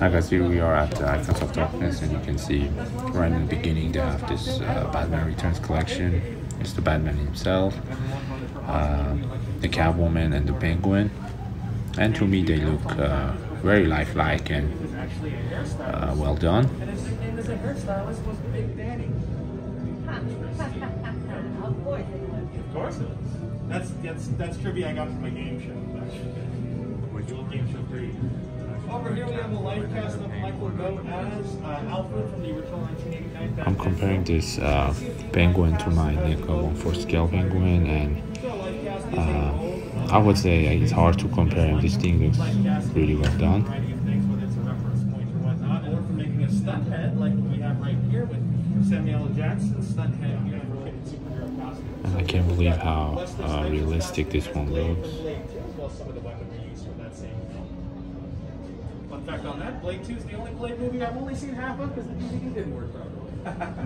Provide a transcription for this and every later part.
Like I see, we are at the Icons of Darkness, and you can see right in the beginning they have this uh, Batman Returns collection. It's the Batman himself, uh, the Catwoman, and the Penguin. And to me, they look uh, very lifelike and uh, well done. A. Of course it is. That's that's that's trivia I got from my game show. Game show three. Over here we have a life cast of Michael Gough as uh, Alfred from the original 1989. I'm comparing this uh, penguin to my NECA 1 4 scale penguin, and uh, I would say it's hard to compare. This thing looks really well done. Or for making a stunt head like we have right here with Samuel L. Jackson, stunt head And I can't believe how uh, realistic this one looks. Fun fact on that, Blade 2 is the only Blade movie I've only seen half of because the DVD didn't work properly.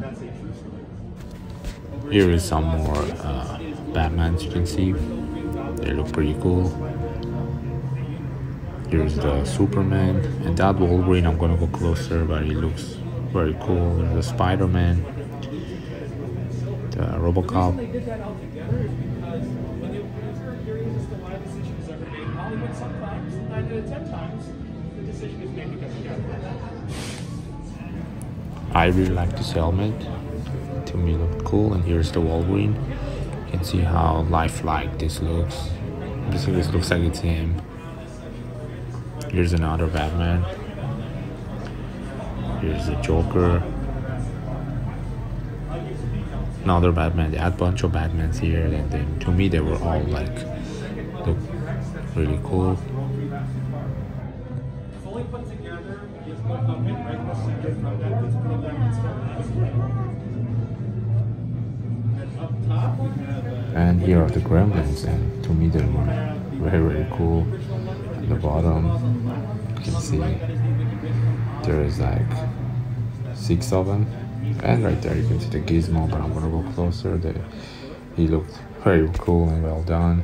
That's a true story. Here is some more uh, Batmans you can see. They look pretty cool. Here's the Superman and that Wolverine. I'm gonna go closer, but he looks very cool. There's the Spider-Man, the RoboCop. They did that all together because when they were curious as to why this issue was ever made in Hollywood, sometimes, nine out of ten times, I really like this helmet. To me, look cool. And here's the Wolverine. You can see how lifelike this looks. Basically, this looks like it's him. Here's another Batman. Here's the Joker. Another Batman. They had a bunch of Batmans here, and then to me, they were all like look really cool. Put together is from that particular have uh, And here are the gremlins, and to me they were very very cool. At the bottom, you can see there is like six of them, and right there you can see the gizmo. But I'm gonna go closer. The, he looked very cool and well done.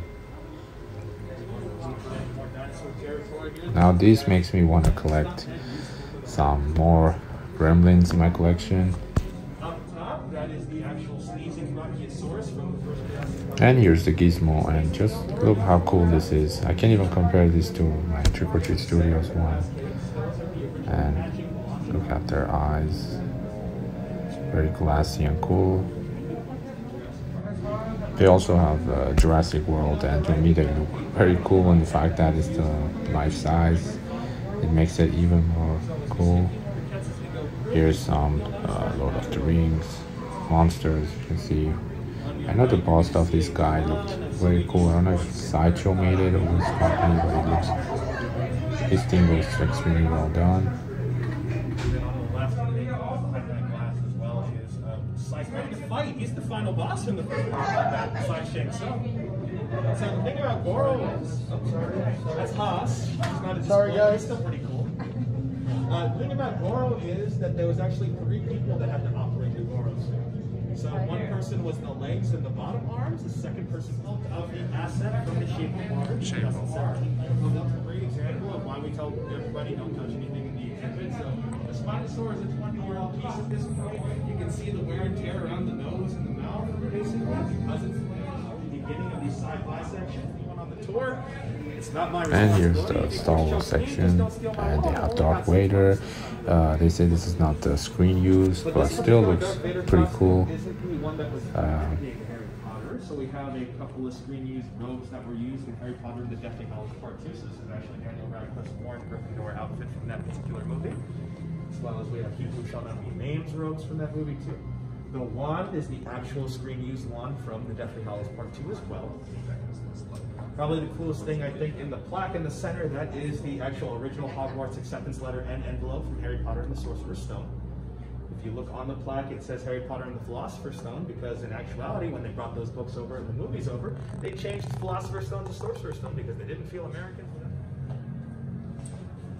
Now this makes me want to collect some more gremlins in my collection. And here's the gizmo, and just look how cool this is. I can't even compare this to my Trick or Treat Studios one. And look at their eyes. Very glassy and cool. They also have uh, Jurassic World, and to me they look very cool. And the fact that it's the life size, it makes it even more cool. Here's some uh, Lord of the Rings monsters. You can see I know the bust of this guy looked very cool. I don't know if Sideshow made it or his company, but it looks his thing was extremely well done. Fight. He's the final boss in the first one, that besides Shang Tsung. So the thing about Goro is, oh, sorry, that's Haas. He's not a Sorry, guys. He's still pretty cool. Uh, the thing about Goro is that there was actually three people that had to operate the Goro suit. So one person was the legs and the bottom arms. The second person built out the asset from the shape of water. Shape of water. That's a great example of why we tell everybody don't touch anything in the exhibit. So the Spinosaurus is a 20-year-old piece at this point. You can see the wear and tear around the nose and the mouth, basically, because it's the beginning of the sci-fi section. If you went on the tour, it's not my And here's the Star Wars section, and they have Darth Vader. Uh, they say this is not the screen used, but still looks pretty cool. Uh, So we have a couple of screen used robes that were used in Harry Potter and the Deathly Hallows Part 2. So this is actually Daniel Radcliffe's worn Gryffindor outfit from that particular movie. As well as we have Hugh Who Shall Not Be Names robes from that movie too. The wand is the actual screen used wand from the Deathly Hallows Part 2 as well. Probably the coolest thing I think in the plaque in the center, that is the actual original Hogwarts acceptance letter and envelope from Harry Potter and the Sorcerer's Stone. If you look on the plaque, it says Harry Potter and the Philosopher's Stone because in actuality, when they brought those books over and the movies over, they changed Philosopher's Stone to Sorcerer's Stone because they didn't feel American. If you didn't get enough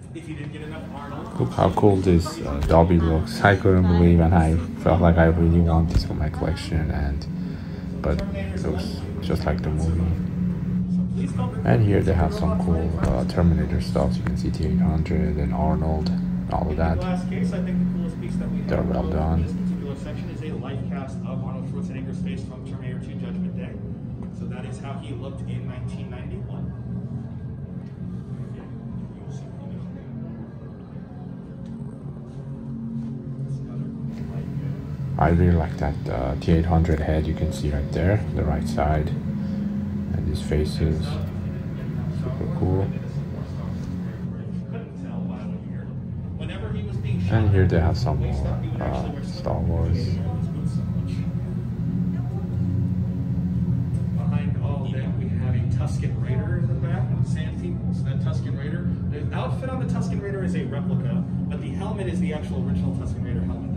Arnold, look how cool this uh, Dobby looks. I couldn't believe, and I felt like I really want this for my collection. And but it looks just like the movie. And here they have some cool uh, Terminator stuff. You can see T800 and Arnold all of that. the glass case, I think the coolest piece that we have They're well done. this section is a life cast of Arnold Schwarzenegger's face from Terminator 2 Judgment Day. So that is how he looked in 1991. I really like that uh, T800 head you can see right there, the right side. And these faces, super cool. And here they have some more uh, Star Wars. Behind all that, we have a Tusken Raider in the back, Sand People. So that Tusken Raider, the outfit on the Tusken Raider is a replica, but the helmet is the actual original Tusken Raider helmet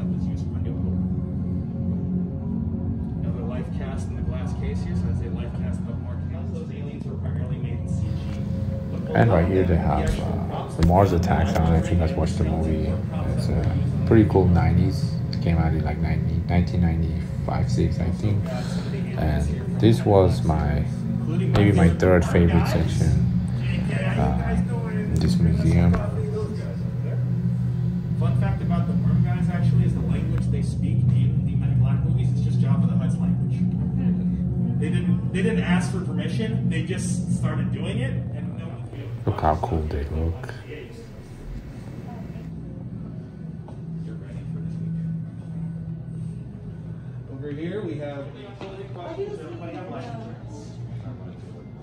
cast in the glass case here, so that's a life cast of Mark Those aliens were primarily made in CG. And right here they have uh, the Mars Attacks. I don't know if you guys watched the movie. It's a pretty cool 90s. It came out in like 90, 1995, 6 I think. And this was my maybe my third favorite section uh, in this museum. Fun fact about the worm guys actually is the language they speak in the Men in Black movies is just Jabba the Hutt's language. They didn't they didn't ask for permission. They just started doing it, and no one. Look how cool they look. You're ready for this weekend. Over here we have a polling question. Does everybody have life insurance?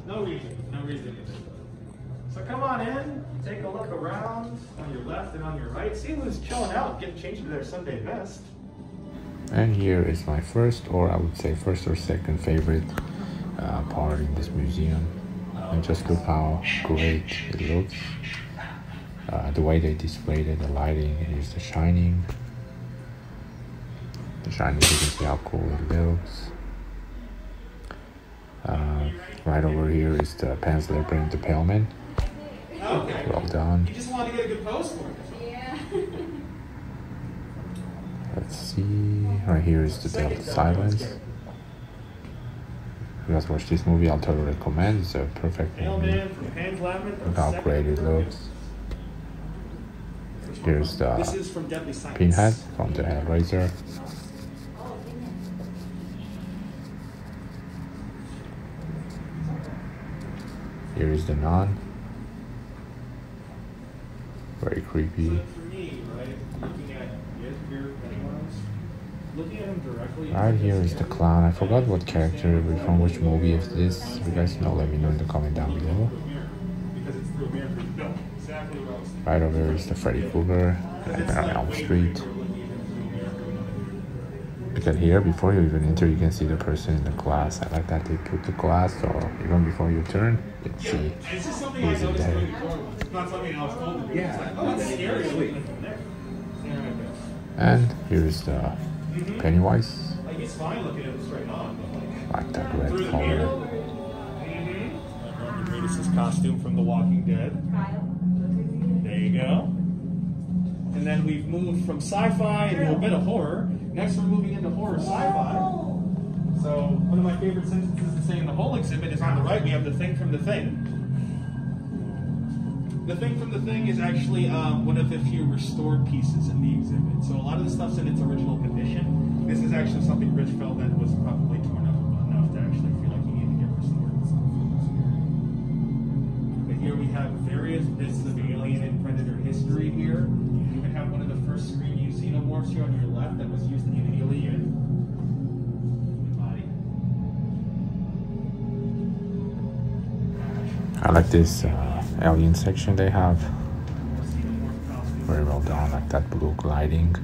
No reason. No reason. So come on in, take a look around on your left and on your right. See who's chilling out, getting changed to their Sunday best. And here is my first, or I would say first or second favorite uh, part in this museum. And just look how great it looks. Uh, the way they displayed it, the lighting, is the shining. The shining, you can see how cool it looks. Uh, right over here is the Panther Bring the Paleman. Well done. You just wanted to get a good pose for it. Yeah. Let's see. Right here is the Delta Silence. If you guys watch this movie, I'll totally recommend. It's a perfect movie. Mailman from Pan's Look how great it looks. Here's This the is from Pinhead from the Hellraiser. Here is the Nun. Very creepy. So for me, right, looking at it here, Pennywise, looking at him directly. Right here is the clown. I forgot what character, from which movie is this. If you guys know, let me know in the comment down below. Because it's through a mirror. No, exactly what I was thinking. Right over here is the Freddy Krueger, Because it's Nightmare on Elm Street. creepier looking at him through a mirror. Because here, before you even enter, you can see the person in the glass. I like that they put the glass, so even before you turn, you can see. It's just something I Who's in there? really before. It's not something I was told to do. It's like, oh, that's scary. looking from there. Yeah. And here's the Mm-hmm. Pennywise, Like he's fine looking at him straight on, but like like that through red the mirror. color. Mm-hmm. Costume from The Walking Dead. There you go. And then we've moved from sci-fi into a bit of horror. Next, we're moving into horror sci-fi. So one of my favorite sentences to say in the whole exhibit is on the right. We have the thing from the thing. The thing from the thing is actually um, one of the few restored pieces in the exhibit. So a lot of the stuff's in its original condition. This is actually something Rich felt that was probably torn up enough to actually feel like he needed to get restored and stuff. But here we have various bits of alien and predator history here. You even have one of the first screen use xenomorphs here on your left that was used in Alien. I like this uh, alien section they have. Very well done, like that blue gliding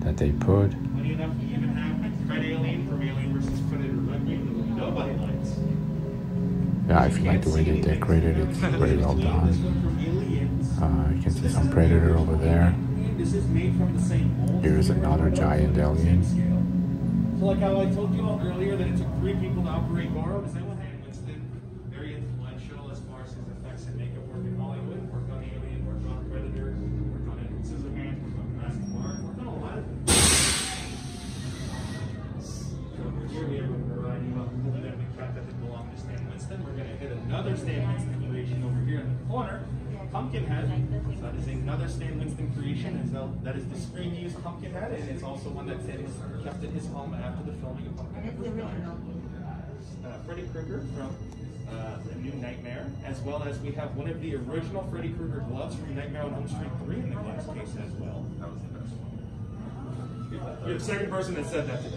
that they put. Funny enough, we even have Red Alien from Alien vs. Predator Requiem, the movie nobody likes. Yeah, I feel like the way they decorated it, very well done. one from Aliens. Uh, you can see some predator over there. This is made from the same mold. Here's another giant alien. So like how I told you all earlier that it took three people to operate Goro, corner. Pumpkinhead. So that is another Stan Winston creation. As well. That is the screen used Pumpkinhead, and it's also one that Stan Winston kept in his home after the filming of Pumpkinhead. Uh, Freddy Krueger from uh, The New Nightmare, as well as we have one of the original Freddy Krueger gloves from Nightmare on Elm Street 3 in the glass case as well. That was the best one. You're the second person that said that today.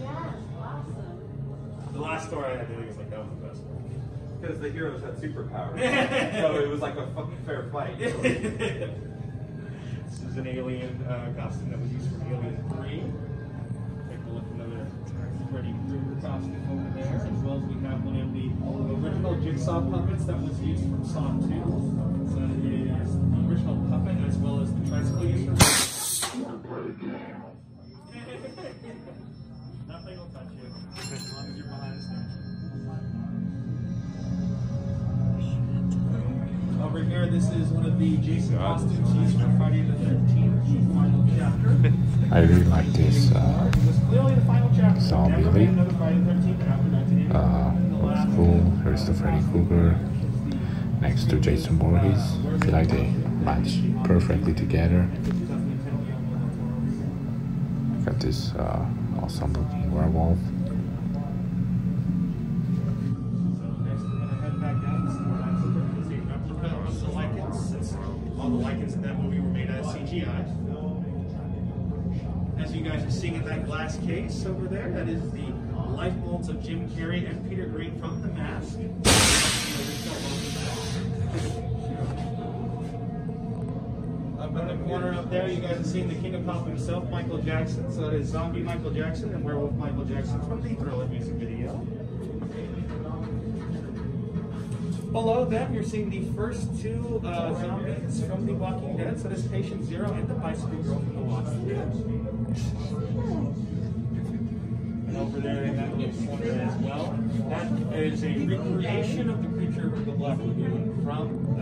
Yes, awesome. The last story I had to do was like, that was the best one. Because the heroes had superpowers. so it was like a fucking fair fight. this is an alien uh, costume that was used for Alien 3. Take a look at another Freddy Krueger costume over there, as well as we have one of the original Jigsaw puppets that was used from Saw 2. So it is the original puppet as well as the tricycle used for Nothing will touch you as long as you're behind the stage. Over here, this is one of the Jason costumes used for Friday the 13th, final chapter. I really like this. Uh, It was clearly the final chapter. Zombie League. another Friday the 13th after 1980. uh, looks cool. Here's the Freddy Krueger next to Jason Voorhees. I feel like they match perfectly together. Got this uh, awesome looking werewolf. So next we're gonna head back down. This is where I'm looking. This is a replica of the Lycans, since all the Lycans in that movie were made out of CGI. As you guys are seeing in that glass case over there, that is the life molds of Jim Carrey and Peter Greene from The Mask. Up in the corner up there, you guys are seeing the King of Pop himself, Michael Jackson. So that is Zombie Michael Jackson and Werewolf Michael Jackson from the Thriller music video. Below them, you're seeing the first two uh, zombies from The Walking Dead. So this Patient Zero and the Bicycle Girl from The Walking Dead. And over there in that little corner as well, that is a recreation of the creature of the Black Lagoon from, or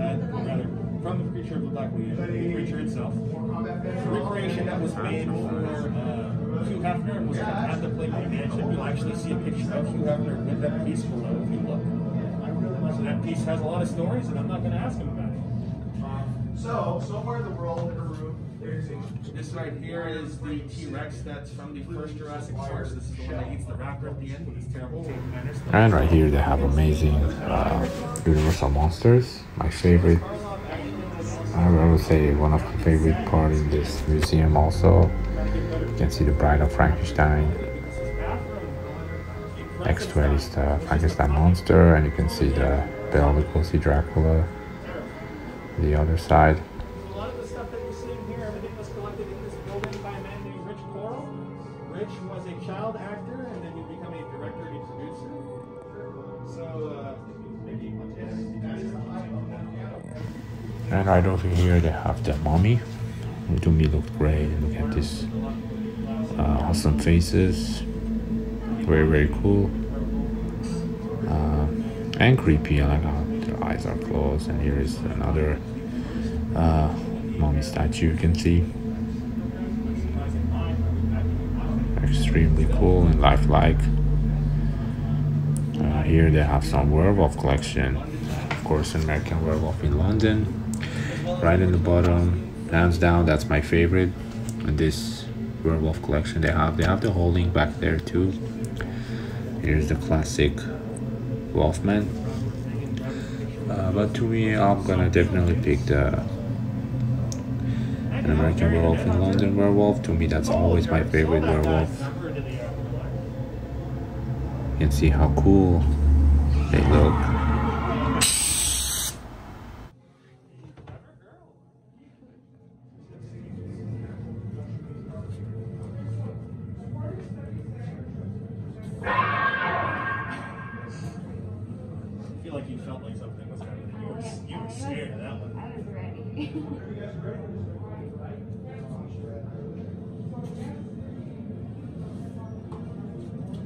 rather, from the creature of the Black Lagoon, the creature itself. It's a recreation that was made for uh, Hugh Hefner and was at the Playboy Mansion. You'll actually see a picture of Hugh Hefner with that piece below if you look. So that piece has a lot of stories, and I'm not going to ask him about it. So, so far the world in a room, This right here is the T-Rex that's from the first Jurassic Park. This is the one that eats the raptor at the end with his terrible. And right here they have amazing uh, Universal Monsters. My favorite, I would say one of my favorite part in this museum also. You can see the Bride of Frankenstein. Next to it is the Frankenstein monster, and you can see the Bela Lugosi Dracula. The other side. And right over here they have the mummy. It to me looked great. Look at this uh, awesome faces. Very very cool. Uh, and creepy. Like how their eyes are closed. And here is another uh, mummy statue. You can see extremely cool and lifelike. Uh, here they have some werewolf collection. Of course, American Werewolf in London. Right in the bottom, hands down, that's my favorite. And this werewolf collection they have, they have the holding back there too. Here's the classic Wolfman. Uh, but to me, I'm gonna definitely pick the an American Werewolf in London werewolf. To me, that's always my favorite werewolf. You can see how cool they look.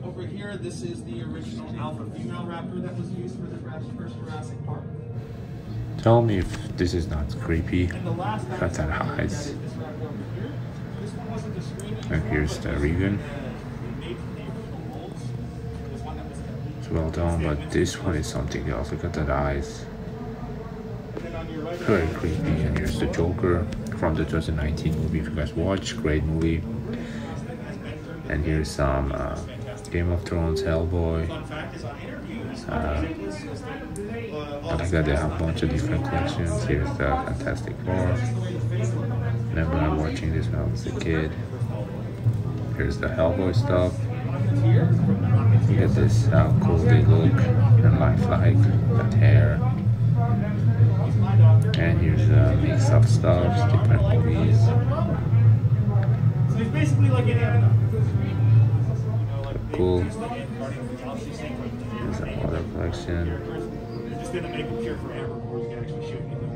Over here, this is the original alpha female raptor that was used for the first Jurassic Park. Tell me if this is not creepy. And the last Got that eyes. is this raptor over here. This one wasn't a screen And here's the Regan. Uh, made from the original molds. It was one that was It's well done, but this one is something else. Look at that eyes. Very creepy. And here's the Joker from the 2019 movie. If you guys watch, great movie. And here's some uh, Game of Thrones, Hellboy. Uh, I like that they have a bunch of different collections. Here's the Fantastic Four. Remember I'm watching this when I was a kid. Here's the Hellboy stuff. Look at this, how cool they look and lifelike, that hair. And here's a mix of stuff, different movies. So he's basically like any other. You know, like they Cool. used to get Guardians of the Galaxy same with the Here's another collection. Just gonna make a cure for amber before we can actually shoot anything.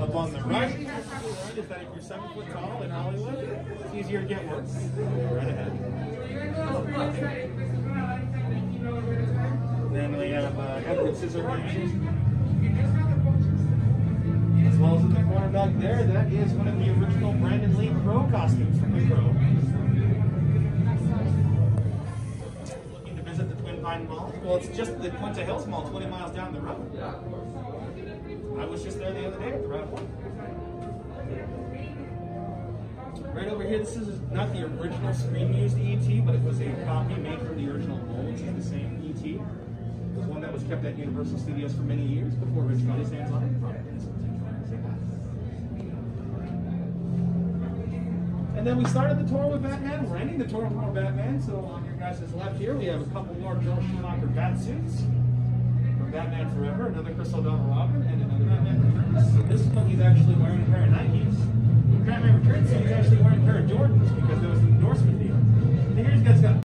Up on the right, is that if you're seven foot tall in Hollywood, it's easier to get work. Right ahead. Then we have uh, Edward Scissorhands. Well as in the corner back there, that is one of the original Brandon Lee Crow costumes from the Crow. Looking to visit the Twin Pine Mall? Well, it's just the Puente Hills Mall, 20 miles down the road. I was just there the other day at the Route 1. Right over here, this is not the original screen used ET, but it was a copy made from the original molds of the same ET. It was one that was kept at Universal Studios for many years before Rich hands on it. And then we started the tour with Batman. We're ending the tour with Batman. So on your guys' left here, we have a couple more Joel Schumacher bat suits. From Batman Forever, another Chris O'Donnell Robin, and another Batman Returns. So this one he's actually wearing a pair of Nikes. Batman Returns, he's actually wearing a pair of Jordans because there was an endorsement deal.